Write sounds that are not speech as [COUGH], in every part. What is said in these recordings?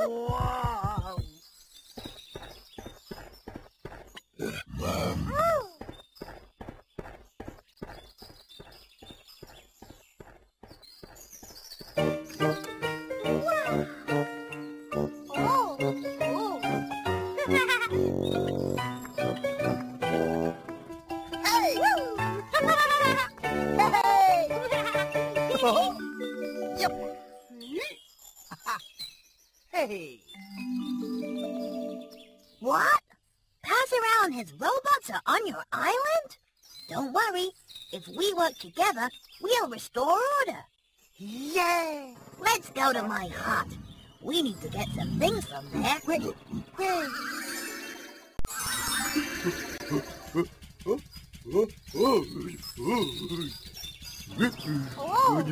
oh, Hey! What? Paziral and his robots are on your island? Don't worry. If we work together, we'll restore order. Yay! Let's go to my hut. We need to get some things from there. Wait, wait. Oh!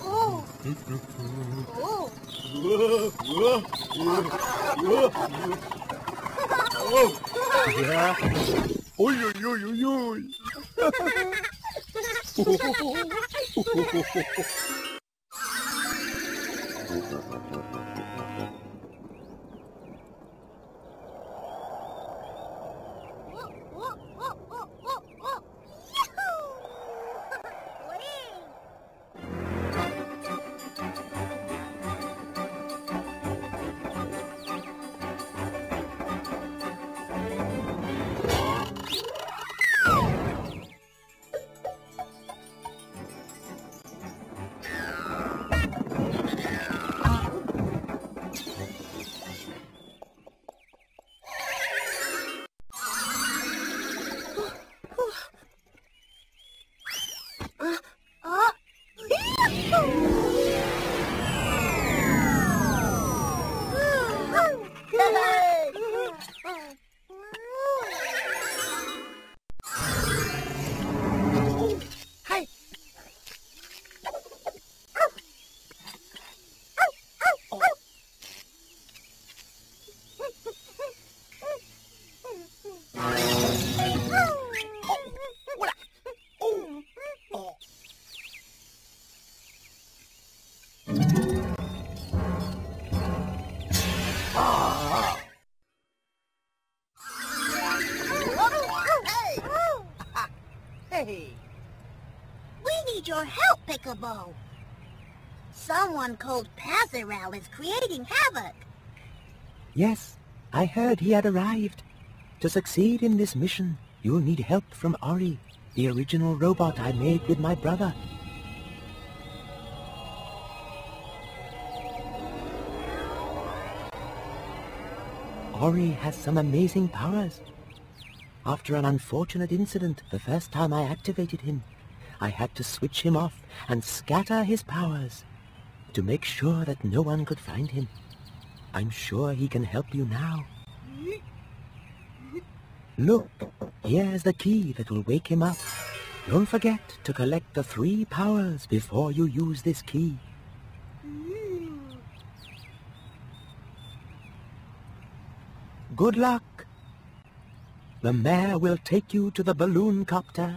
Oh! Oh! Oi, oi, Hey! We need your help, Pickabo. Someone called Paziral is creating havoc. Yes, I heard he had arrived. To succeed in this mission, you'll need help from Ori, the original robot I made with my brother. Ori has some amazing powers. After an unfortunate incident the first time I activated him, I had to switch him off and scatter his powers to make sure that no one could find him. I'm sure he can help you now. Look, here's the key that will wake him up. Don't forget to collect the three powers before you use this key. Good luck. The mayor will take you to the balloon copter.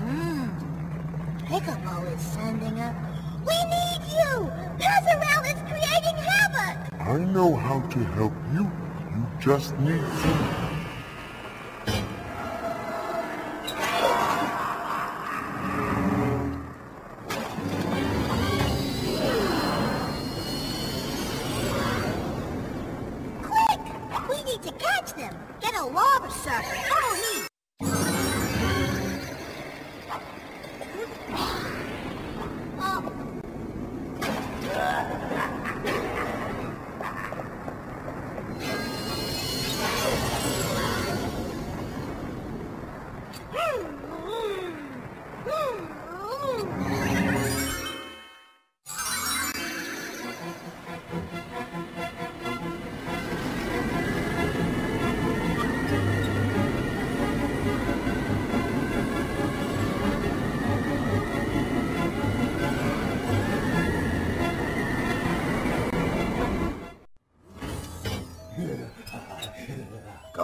Hmm. Pickable is sending a... We need you! Paziral is creating havoc! I know how to help you. You just need to... Quick! We need to catch them! Get a lava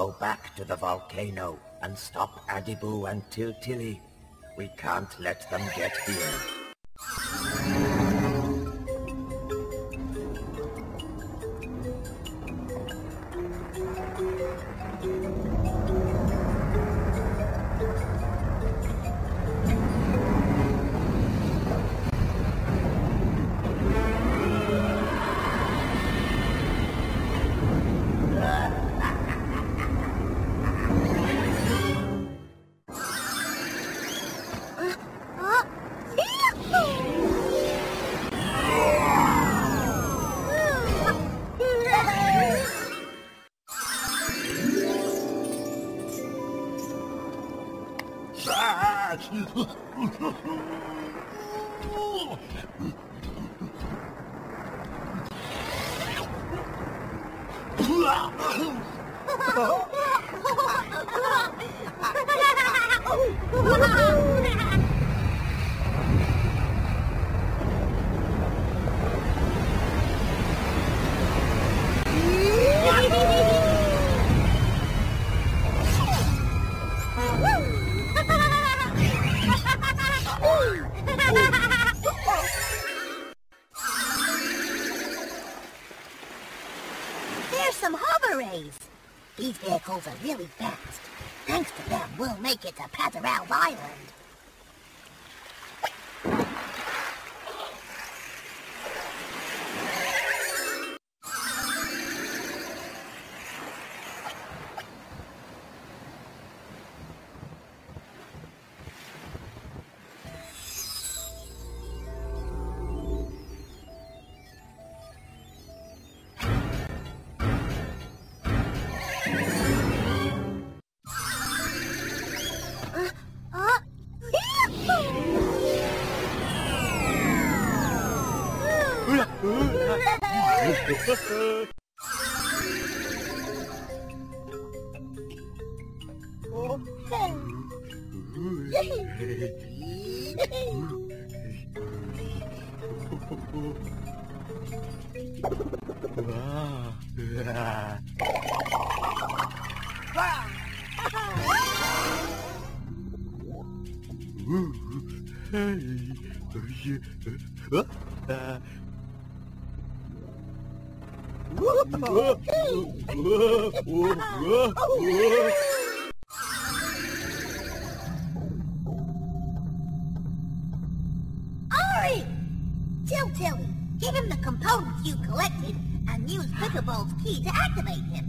Go back to the volcano and stop Adiboo and Tiltilli. We can't let them get here. There's some hover rays. These vehicles are really fast. Thanks to them, we'll make it to Paziral Island. [LAUGHS] Hey, Ari! Tiltilli, give him the components you collected and use Pickaball's key to activate him.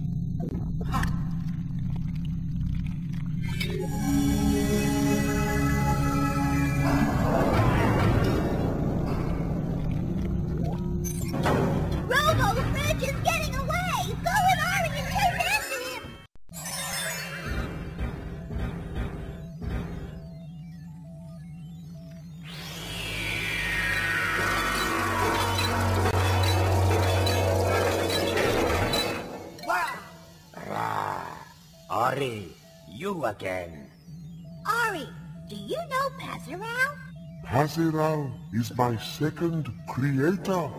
You again. Ari, do you know Pazarow? Paziral is my second creator.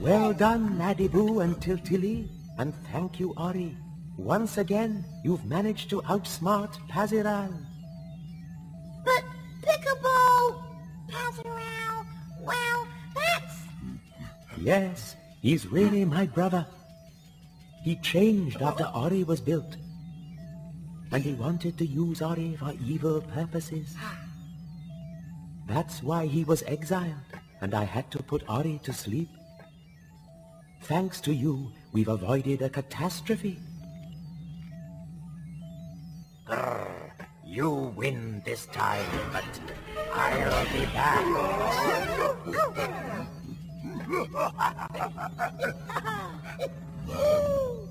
Well done, Adiboo and Tiltilli, and thank you, Ari. Once again, you've managed to outsmart Paziral. Yes, he's really my brother. He changed after Ori was built. And he wanted to use Ori for evil purposes. That's why he was exiled, and I had to put Ori to sleep. Thanks to you, we've avoided a catastrophe. You win this time, but I'll be back. [LAUGHS] Woo!